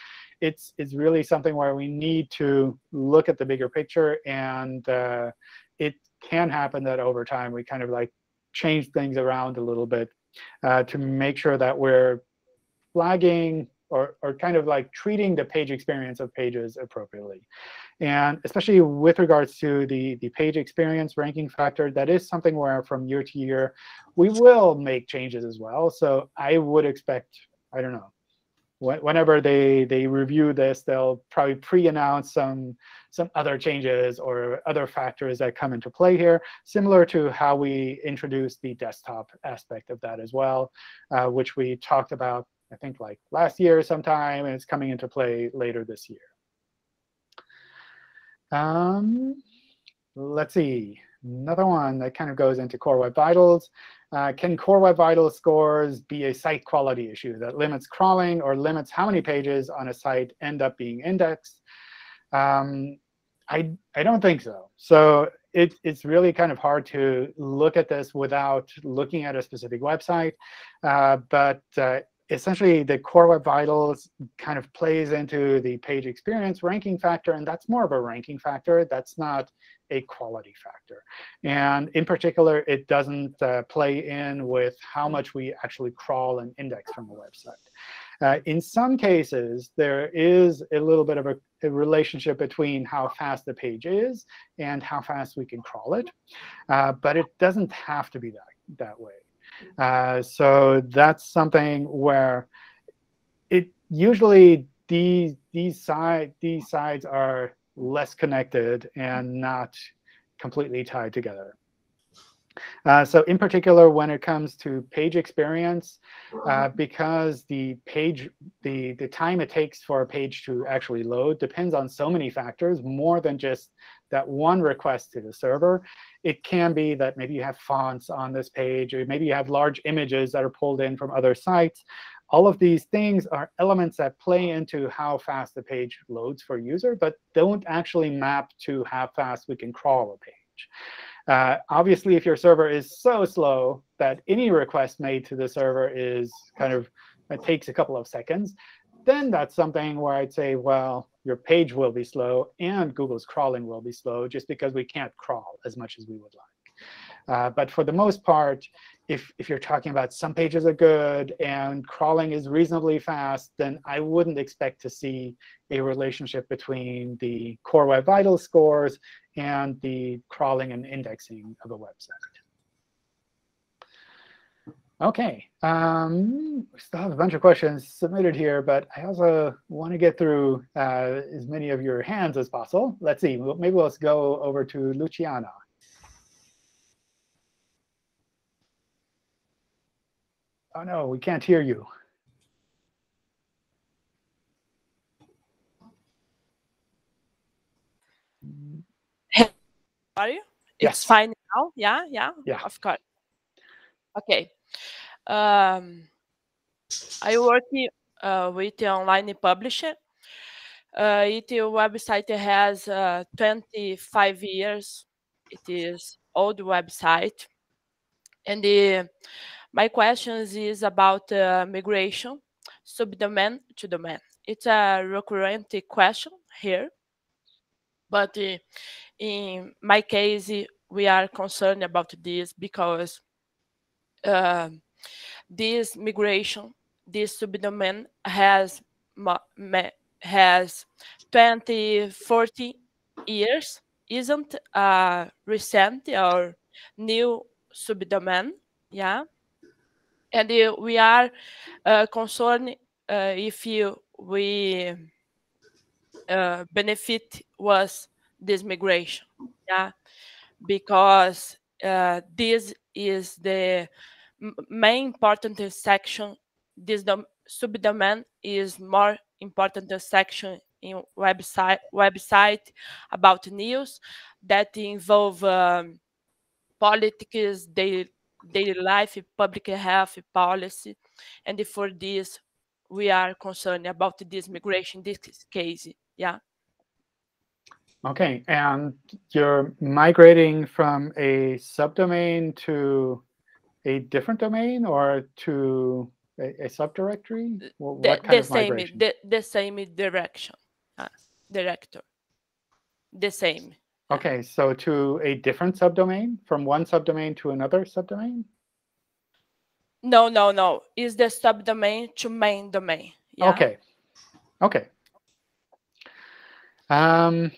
It's, it's really something where we need to look at the bigger picture. And uh, it can happen that over time we kind of like change things around a little bit uh, to make sure that we're flagging or, or kind of like treating the page experience of pages appropriately. And especially with regards to the, the page experience ranking factor, that is something where from year to year, we will make changes as well. So I would expect, I don't know, whenever they, they review this, they'll probably pre-announce some, some other changes or other factors that come into play here, similar to how we introduced the desktop aspect of that as well, uh, which we talked about, I think, like last year sometime, and it's coming into play later this year. Um, let's see. Another one that kind of goes into Core Web Vitals. Uh, can Core Web Vitals scores be a site quality issue that limits crawling or limits how many pages on a site end up being indexed? Um, I, I don't think so. So it, it's really kind of hard to look at this without looking at a specific website. Uh, but uh, essentially the core web vitals kind of plays into the page experience ranking factor and that's more of a ranking factor that's not a quality factor. And in particular it doesn't uh, play in with how much we actually crawl and index from a website. Uh, in some cases there is a little bit of a, a, relationship between how fast the page is and how fast we can crawl it. Uh, but it doesn't have to be that that way. Uh, so that's something where it usually these these side these sides are less connected and not completely tied together. Uh, so in particular, when it comes to page experience, uh, because the page, the, the time it takes for a page to actually load depends on so many factors, more than just that one request to the server. It can be that maybe you have fonts on this page, or maybe you have large images that are pulled in from other sites. All of these things are elements that play into how fast the page loads for a user, but don't actually map to how fast we can crawl a page. Uh, obviously, if your server is so slow that any request made to the server is kind of it takes a couple of seconds, then that's something where I'd say, well, your page will be slow and Google's crawling will be slow just because we can't crawl as much as we would like. Uh, but for the most part, if, if you're talking about some pages are good and crawling is reasonably fast, then I wouldn't expect to see a relationship between the Core Web Vital scores and the crawling and indexing of a website. OK, um, we still have a bunch of questions submitted here, but I also want to get through uh, as many of your hands as possible. Let's see, maybe let's go over to Luciana. Oh, no, we can't hear you. Are you? Yes. It's fine now. Yeah, yeah. Yeah. Of course. Okay. Um, I work uh, with the online publisher. Uh, it website has uh, 25 years. It is old website, and the my questions is about uh, migration subdomain to domain. It's a recurrent question here, but uh, in my case, we are concerned about this because uh, this migration, this subdomain has has 20, 40 years, isn't uh, recent or new subdomain, yeah. And uh, we are uh, concerned uh, if you, we uh, benefit was this migration, yeah, because this is the main important section. This dom subdomain is more important section in website website about news that involve um, politics, daily, daily life, public health policy, and for this we are concerned about this migration. This case, yeah. OK, and you're migrating from a subdomain to a different domain or to a, a subdirectory? What, the, kind the of same, migration? the, the same direction, uh, director, the same. OK, so to a different subdomain, from one subdomain to another subdomain? No, no, no. Is the subdomain to main domain? Yeah? OK. OK. Um,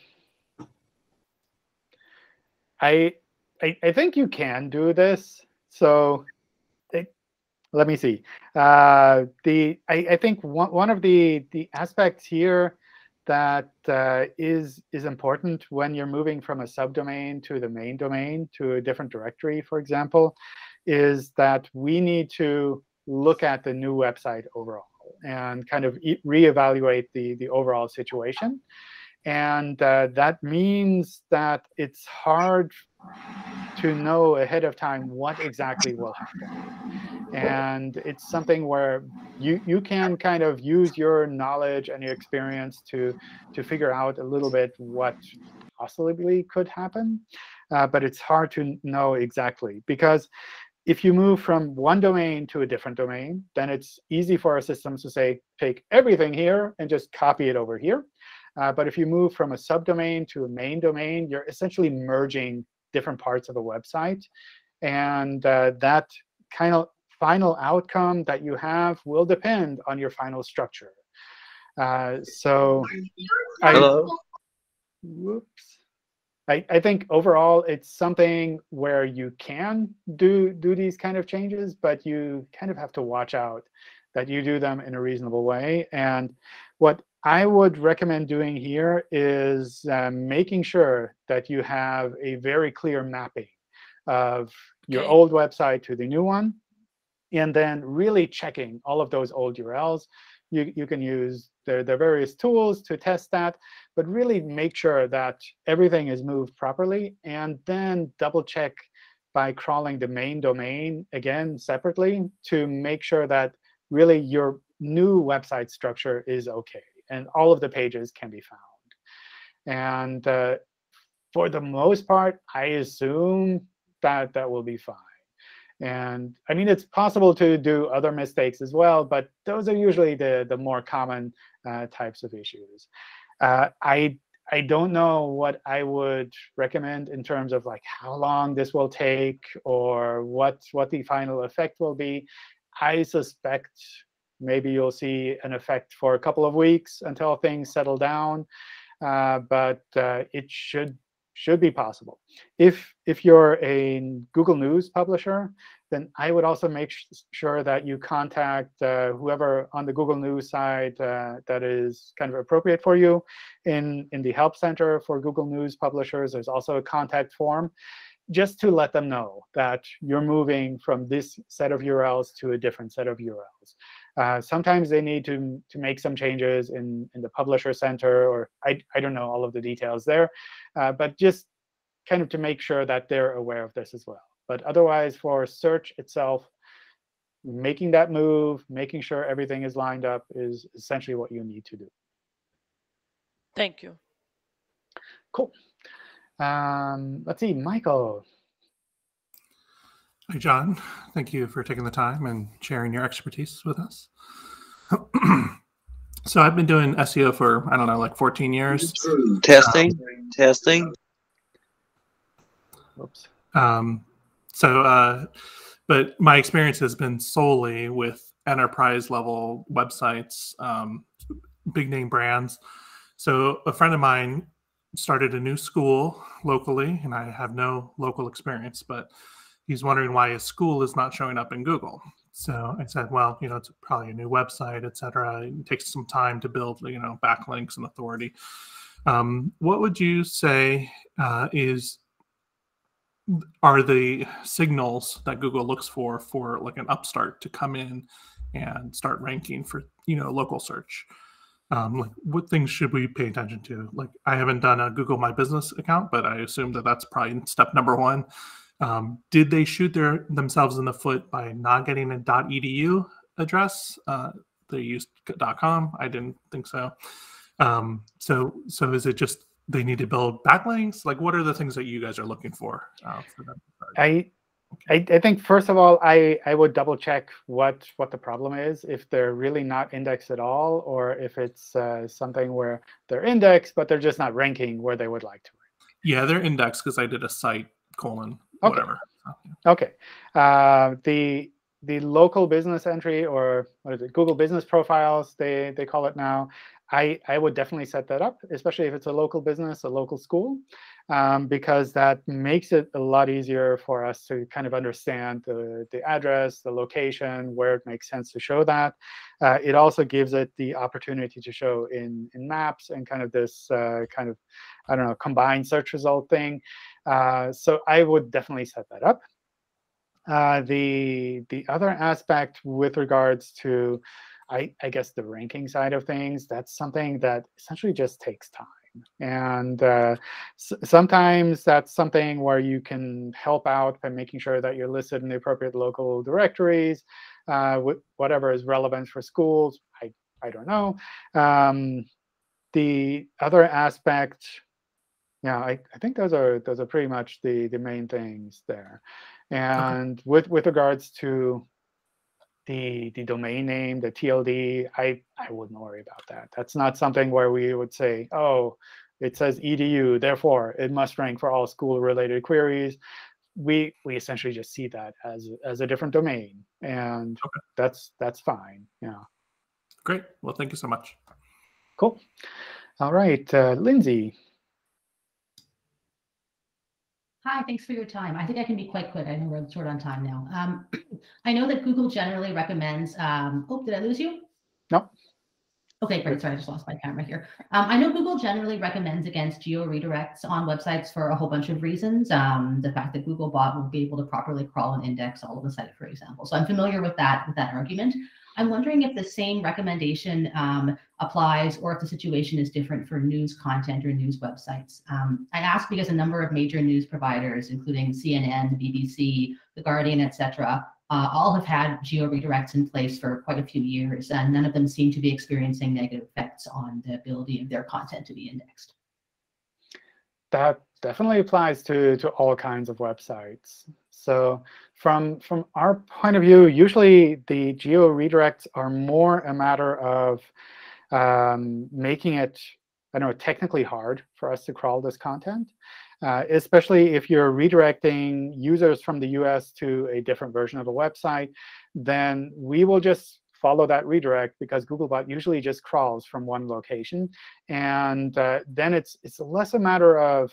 I, I, I think you can do this. So it, let me see. Uh, the I, I think one, one of the, the aspects here that uh, is is important when you're moving from a subdomain to the main domain to a different directory, for example, is that we need to look at the new website overall and kind of reevaluate the, the overall situation. And uh, that means that it's hard to know ahead of time what exactly will happen. And it's something where you, you can kind of use your knowledge and your experience to, to figure out a little bit what possibly could happen. Uh, but it's hard to know exactly. Because if you move from one domain to a different domain, then it's easy for our systems to say, take everything here and just copy it over here. Uh, but if you move from a subdomain to a main domain, you're essentially merging different parts of the website. And uh, that kind of final outcome that you have will depend on your final structure. Uh, so Hello. I, whoops. I, I think overall it's something where you can do do these kind of changes, but you kind of have to watch out that you do them in a reasonable way. And what I would recommend doing here is um, making sure that you have a very clear mapping of your Okay. old website to the new one, and then really checking all of those old URLs. You, you can use the, the various tools to test that, but really make sure that everything is moved properly, and then double check by crawling the main domain again separately to make sure that really your new website structure is OK and all of the pages can be found. And uh, for the most part, I assume that that will be fine. And I mean, it's possible to do other mistakes as well, but those are usually the, the more common uh, types of issues. Uh, I, I don't know what I would recommend in terms of like how long this will take or what, what the final effect will be. I suspect maybe you'll see an effect for a couple of weeks until things settle down. Uh, but uh, it should should be possible. If if you're a Google News publisher, then I would also make sure that you contact uh, whoever on the Google News side uh, that is kind of appropriate for you. In, in the Help Center for Google News publishers, there's also a contact form just to let them know that you're moving from this set of URLs to a different set of URLs. Uh, sometimes they need to, to make some changes in, in the publisher center, or I, I don't know all of the details there. Uh, but just kind of to make sure that they're aware of this as well. But otherwise, for search itself, making that move, making sure everything is lined up is essentially what you need to do. Thank you. Cool. Um, let's see, Michael. Hi, John. Thank you for taking the time and sharing your expertise with us. so I've been doing SEO for, I don't know, like 14 years. Testing, um, testing. Oops. Um, so, uh, but my experience has been solely with enterprise level websites, um, big name brands. So a friend of mine started a new school locally, and I have no local experience, but he's wondering why his school is not showing up in Google. So I said, well, you know, it's probably a new website, et cetera. It takes some time to build, you know, backlinks and authority. Um, what would you say uh, is are the signals that Google looks for for like an upstart to come in and start ranking for you know local search? Um, like what things should we pay attention to? Like I haven't done a Google My Business account, but I assume that that's probably step number one. Um, did they shoot their themselves in the foot by not getting a .edu address? Uh, they used .com. I didn't think so. Um, so so is it just they need to build backlinks? Like, what are the things that you guys are looking for? Uh, for? I, I, I think first of all, I I would double check what what the problem is. If they're really not indexed at all, or if it's uh, something where they're indexed but they're just not ranking where they would like to. Rank. Yeah, they're indexed because I did a site colon okay. whatever. Okay. Uh, the the local business entry or what is it google business profiles they they call it now I, I would definitely set that up, especially if it's a local business, a local school, um, because that makes it a lot easier for us to kind of understand the, the address, the location, where it makes sense to show that. Uh, it also gives it the opportunity to show in, in maps and kind of this uh, kind of, I don't know, combined search result thing. Uh, so I would definitely set that up. Uh, the, the other aspect with regards to I, I guess the ranking side of things, that's something that essentially just takes time. And uh, sometimes that's something where you can help out by making sure that you're listed in the appropriate local directories, uh, whatever is relevant for schools. I, I don't know. Um, the other aspect, yeah, I, I think those are those are pretty much the the main things there. And okay. with with regards to the the domain name, the TLD, I I wouldn't worry about that. That's not something where we would say, oh, it says edu, therefore it must rank for all school-related queries. We we essentially just see that as as a different domain, and okay. that's that's fine. Yeah. Great. Well, thank you so much. Cool. All right, uh, Lindsay. Hi, thanks for your time. I think I can be quite quick. I know we're short on time now. Um, I know that Google generally recommends, um, oh, did I lose you? No. Okay, great. Sorry, I just lost my camera here. Um, I know Google generally recommends against geo redirects on websites for a whole bunch of reasons. Um, the fact that Googlebot will be able to properly crawl and index all of the site, for example. So I'm familiar with that with that argument. I'm wondering if the same recommendation um, applies or if the situation is different for news content or news websites. Um, I ask because a number of major news providers, including CNN, BBC, The Guardian, etc., uh, all have had geo redirects in place for quite a few years, and none of them seem to be experiencing negative effects on the ability of their content to be indexed. That definitely applies to, to all kinds of websites. So from, from our point of view, usually the geo redirects are more a matter of um, making it, I don't know, technically hard for us to crawl this content, uh, especially if you're redirecting users from the US to a different version of a website, then we will just follow that redirect because Googlebot usually just crawls from one location. And uh, then it's, it's less a matter of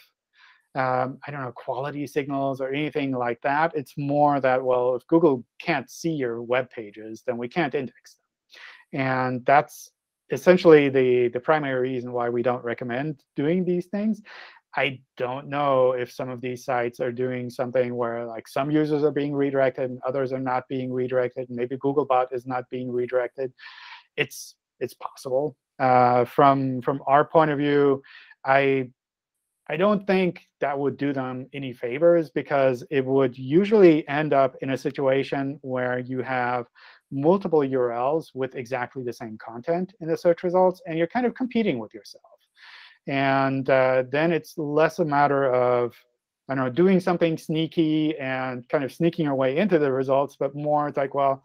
um, I don't know, quality signals or anything like that. It's more that, well, if Google can't see your web pages, then we can't index them. And that's essentially the, the primary reason why we don't recommend doing these things. I don't know if some of these sites are doing something where like some users are being redirected and others are not being redirected. Maybe Googlebot is not being redirected. It's it's possible. Uh, from from our point of view, I I don't think that would do them any favors because it would usually end up in a situation where you have multiple URLs with exactly the same content in the search results, and you're kind of competing with yourself. And uh, then it's less a matter of I don't know, doing something sneaky and kind of sneaking your way into the results, but more it's like, well,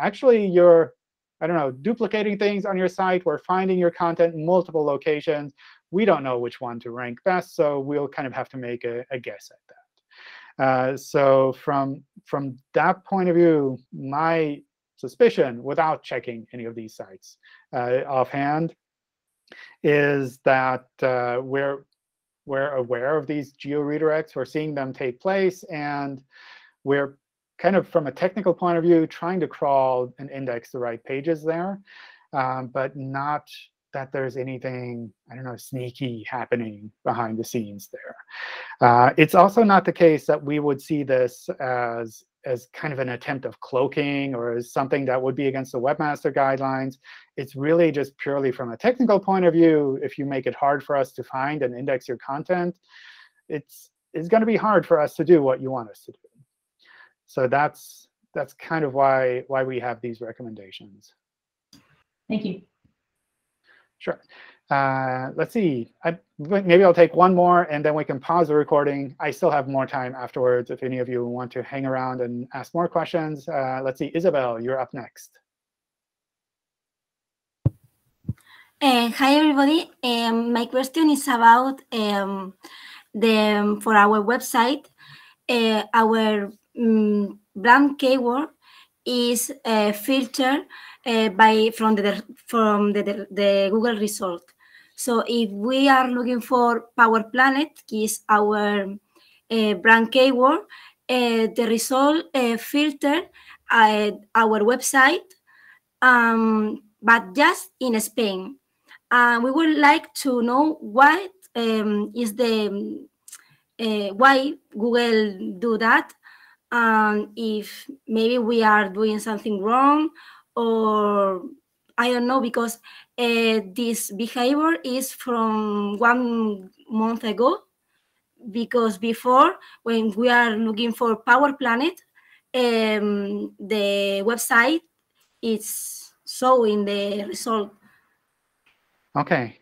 actually, you're I don't know, duplicating things on your site. We're finding your content in multiple locations we don't know which one to rank best, so we'll kind of have to make a, a guess at that. Uh, so from, from that point of view, my suspicion, without checking any of these sites uh, offhand, is that uh, we're, we're aware of these geo redirects. We're seeing them take place. And we're kind of, from a technical point of view, trying to crawl and index the right pages there, um, but not that there's anything, I don't know, sneaky happening behind the scenes there. Uh, it's also not the case that we would see this as, as kind of an attempt of cloaking or as something that would be against the webmaster guidelines. It's really just purely from a technical point of view. If you make it hard for us to find and index your content, it's, it's going to be hard for us to do what you want us to do. So that's, that's kind of why, why we have these recommendations. Thank you. Sure. Uh, let's see. I, maybe I'll take one more, and then we can pause the recording. I still have more time afterwards if any of you want to hang around and ask more questions. Uh, let's see. Isabel, you're up next. Uh, hi, everybody. Um, my question is about um, the for our website. Uh, our um, brand keyword is uh, filtered uh, by from the from the, the, Google result. So if we are looking for Power Planet, which is our uh, brand keyword, uh, the result uh, filter uh, our website, um, but just in Spain. And we would like to know what um, is the why Google do that, and if maybe we are doing something wrong or I don't know because uh, this behavior is from one month ago. Because before, when we are looking for Power Planet, um, the website is showing the result. Okay,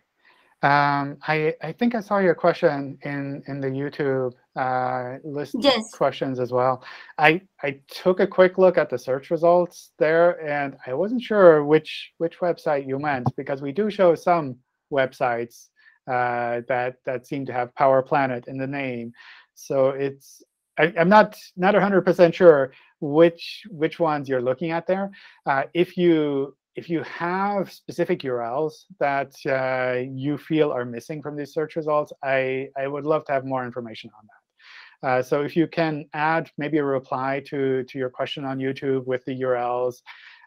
um, I, I think I saw your question in, in the YouTube uh, list yes. questions as well. I, I took a quick look at the search results there, and I wasn't sure which, which website you meant, because we do show some websites uh, that, that seem to have Power Planet in the name. So it's I, am not not 100% sure which which ones you're looking at there. Uh, if you if you have specific URLs that uh, you feel are missing from these search results, I, I would love to have more information on that. Uh, so if you can add maybe a reply to, to your question on YouTube with the URLs,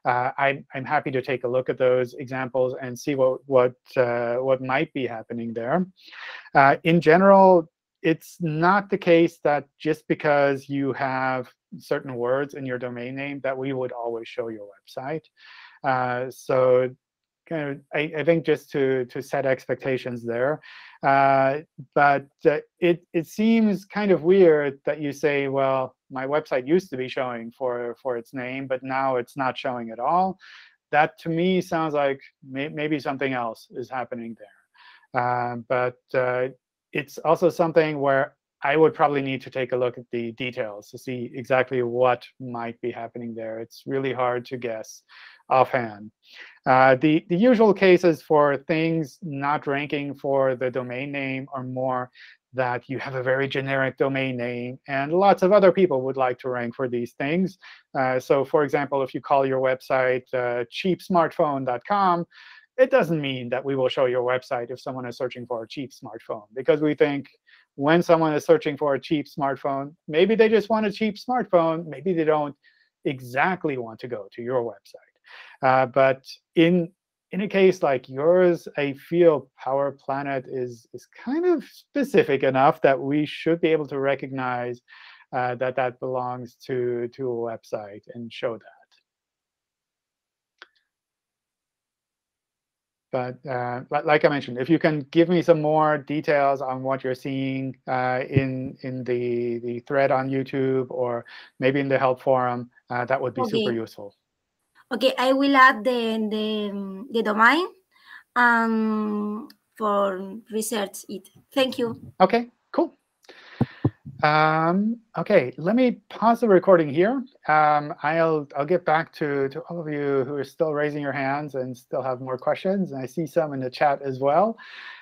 uh, I'm, I'm happy to take a look at those examples and see what, what, uh, what might be happening there. Uh, in general, it's not the case that just because you have certain words in your domain name that we would always show your website. Uh, so kind of, I, I, think just to to set expectations there. Uh, but uh, it it seems kind of weird that you say, well, my website used to be showing for for its name, but now it's not showing at all. That to me sounds like may, maybe something else is happening there. Uh, but uh, it's also something where I would probably need to take a look at the details to see exactly what might be happening there. It's really hard to guess offhand. Uh, the, the usual cases for things not ranking for the domain name are more that you have a very generic domain name, and lots of other people would like to rank for these things. Uh, so for example, if you call your website uh, cheapsmartphone.com, it doesn't mean that we will show your website if someone is searching for a cheap smartphone, because we think, when someone is searching for a cheap smartphone, maybe they just want a cheap smartphone. Maybe they don't exactly want to go to your website. Uh, but in in a case like yours, I feel Power Planet is, is kind of specific enough that we should be able to recognize uh, that that belongs to, to a website and show that. But uh, like I mentioned, if you can give me some more details on what you're seeing uh, in in the the thread on YouTube or maybe in the help forum, uh, that would be Okay. super useful. Okay, I will add the the, the domain um, for research it. Thank you. OK, cool. Um, OK, let me pause the recording here. Um, I'll I'll get back to to all of you who are still raising your hands and still have more questions. And I see some in the chat as well.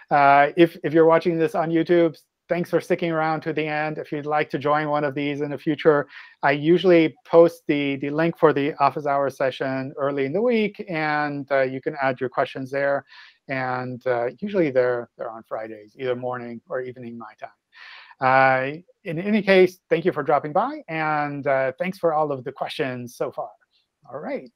Uh, if if you're watching this on YouTube, thanks for sticking around to the end. If you'd like to join one of these in the future, I usually post the the link for the office hour session early in the week, and uh, you can add your questions there. And uh, usually they're they're on Fridays, either morning or evening my time. Uh, in any case, thank you for dropping by, and uh, thanks for all of the questions so far. All right.